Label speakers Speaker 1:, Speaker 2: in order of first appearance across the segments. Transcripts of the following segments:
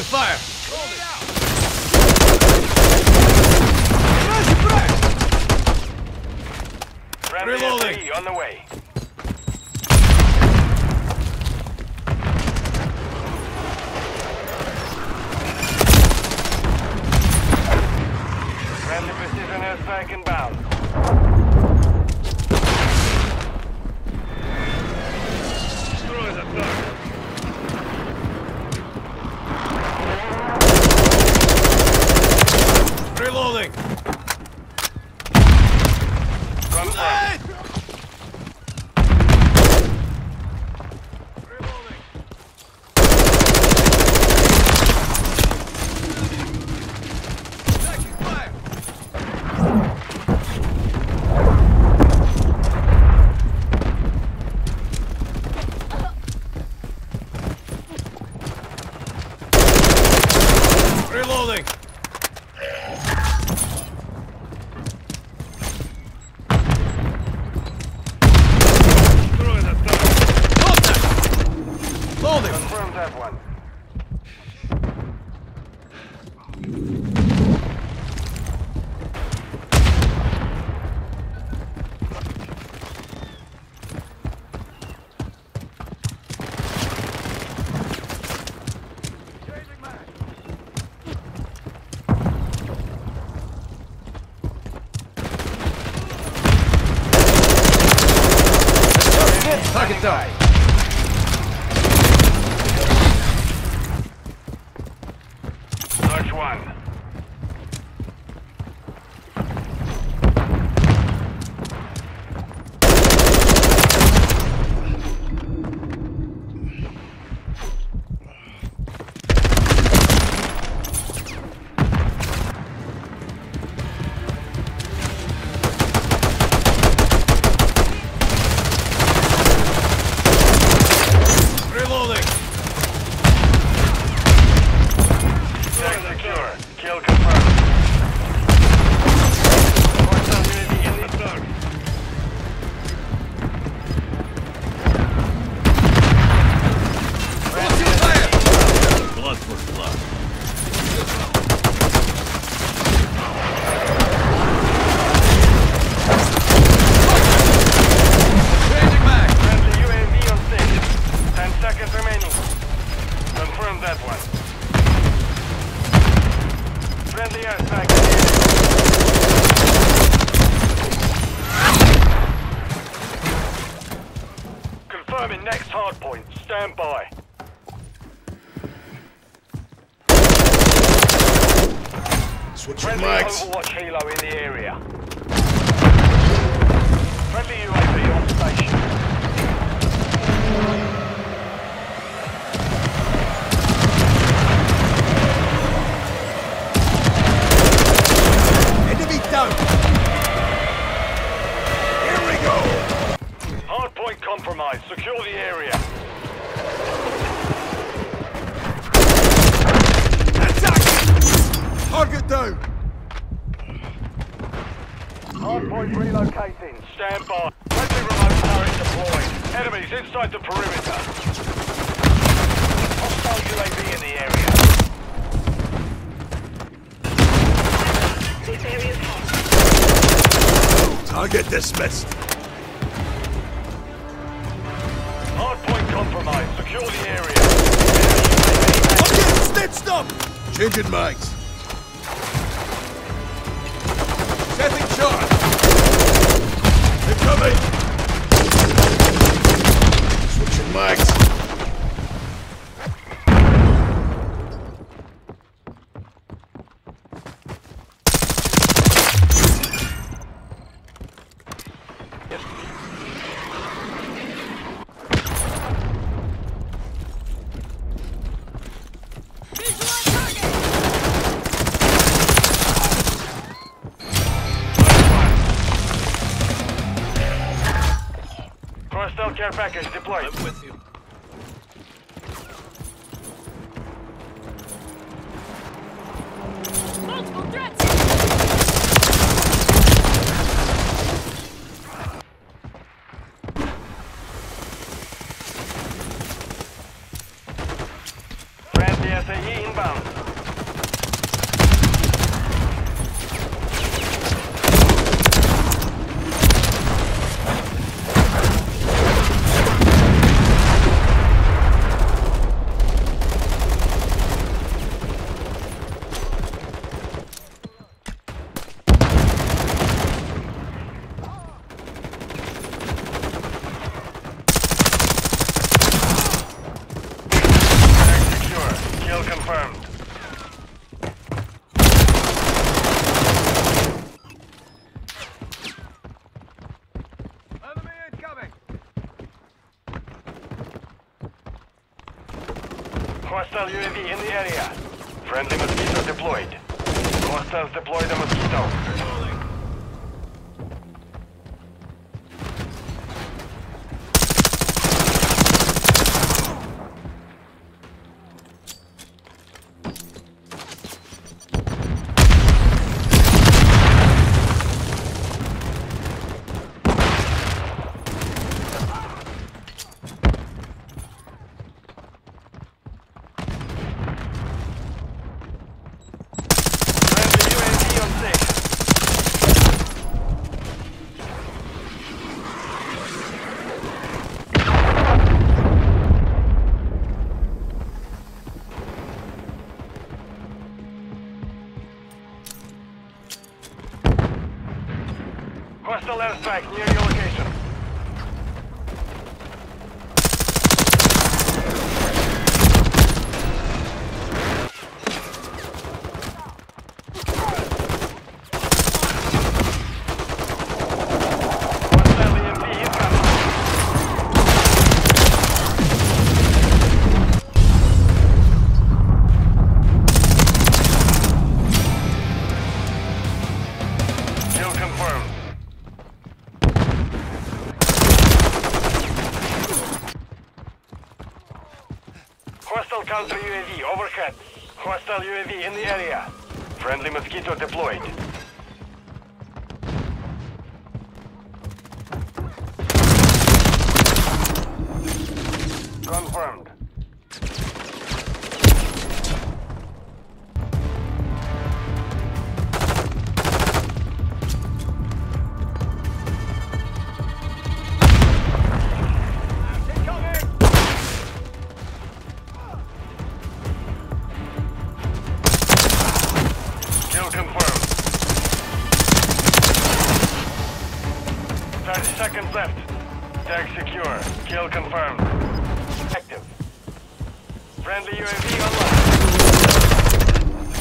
Speaker 1: Effective fire! Reloading.
Speaker 2: On the way. Friendly precision airstrike inbound. Destroy the target.
Speaker 1: Reloading!
Speaker 2: Confirmed.
Speaker 1: Taking fire! Reloading!
Speaker 2: Destroy the target.
Speaker 1: Contact!
Speaker 2: That one.
Speaker 1: Target down!
Speaker 2: Stand by.
Speaker 3: Switch
Speaker 2: Friendly
Speaker 3: flags.
Speaker 2: Overwatch helo in the area. Friendly UAV on station. Deployed. Inside the perimeter. Hostile UAV in the area.
Speaker 4: This area is hot.
Speaker 3: Target dismissed.
Speaker 2: Hardpoint compromised. Secure the area.
Speaker 3: I'm getting stitched up. Changing mags.
Speaker 2: Care package deployed.
Speaker 1: I'm with you.
Speaker 4: Multiple threats!
Speaker 2: Friendly SAE inbound. Tag secure. Kill confirmed.
Speaker 3: Enemy incoming!
Speaker 2: Hostile UAV in the area. Friendly mosquito deployed. Hostiles deployed the mosquito. Friendly UAV on six. Hostile airstrike near your location. Confirmed. 30 seconds left. Tag secure. Kill confirmed. Active. Friendly UAV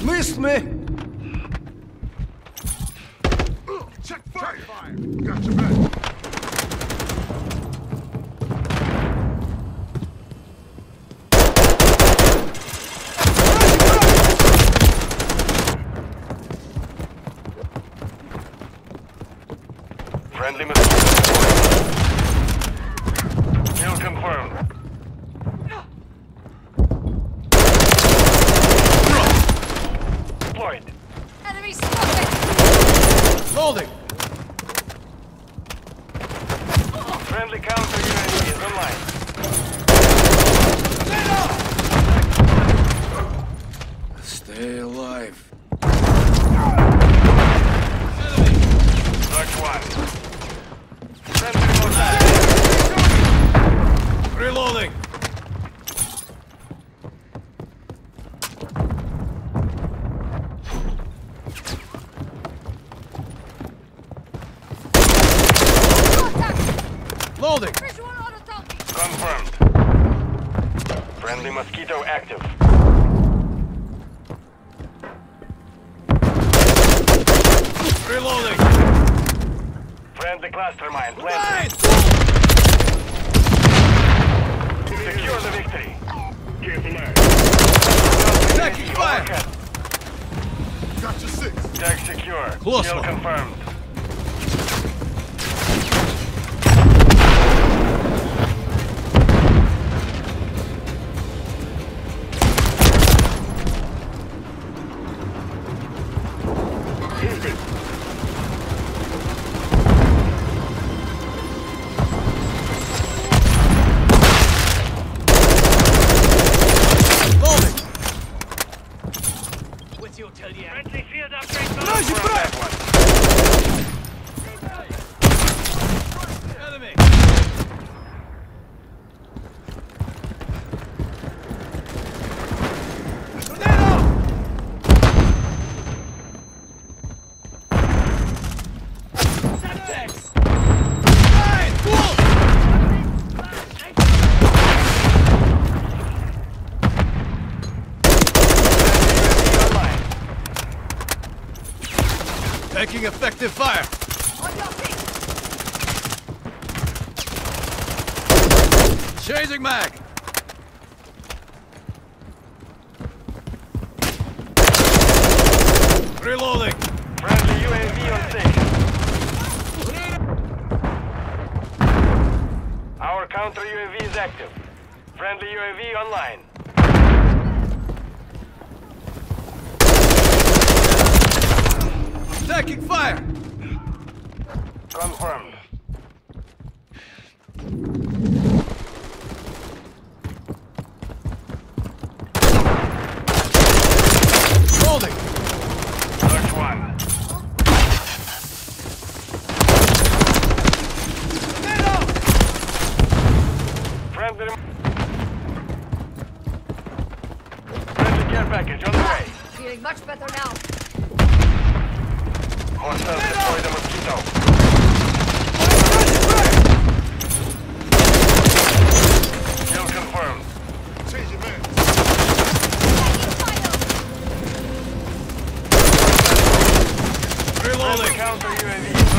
Speaker 2: online.
Speaker 3: Missed me!
Speaker 5: Check fire! Got your back.
Speaker 2: Friendly mosquito. Kill confirmed. Deployed.
Speaker 4: Enemy spotted!
Speaker 3: Loading!
Speaker 2: Friendly counter UAV is online.
Speaker 3: Stay alive.
Speaker 2: Dark one. Friendly remote
Speaker 3: Reloading!
Speaker 4: Contact!
Speaker 3: Loading!
Speaker 4: Visual auto tank!
Speaker 2: Confirmed. Friendly mosquito active.
Speaker 3: Reloading!
Speaker 2: Friendly cluster mine planted. Secure the victory.
Speaker 3: Taking fire!
Speaker 5: Got your six.
Speaker 2: Tag secure.
Speaker 3: Close
Speaker 2: Kill
Speaker 3: one.
Speaker 2: confirmed.
Speaker 3: Making effective fire.
Speaker 4: On
Speaker 3: mag. Reloading.
Speaker 2: Friendly UAV on station. Our counter UAV is active. Friendly UAV online.
Speaker 3: Taking fire.
Speaker 2: Confirmed.
Speaker 3: Holding.
Speaker 2: Search one. Friendly. Friendly care package on the way.
Speaker 4: Feeling much better now.
Speaker 2: Hostiles deploy the mosquito. Kill confirmed.
Speaker 5: Changing man.
Speaker 4: Taking fire.
Speaker 3: Reloading.
Speaker 2: Counter UAV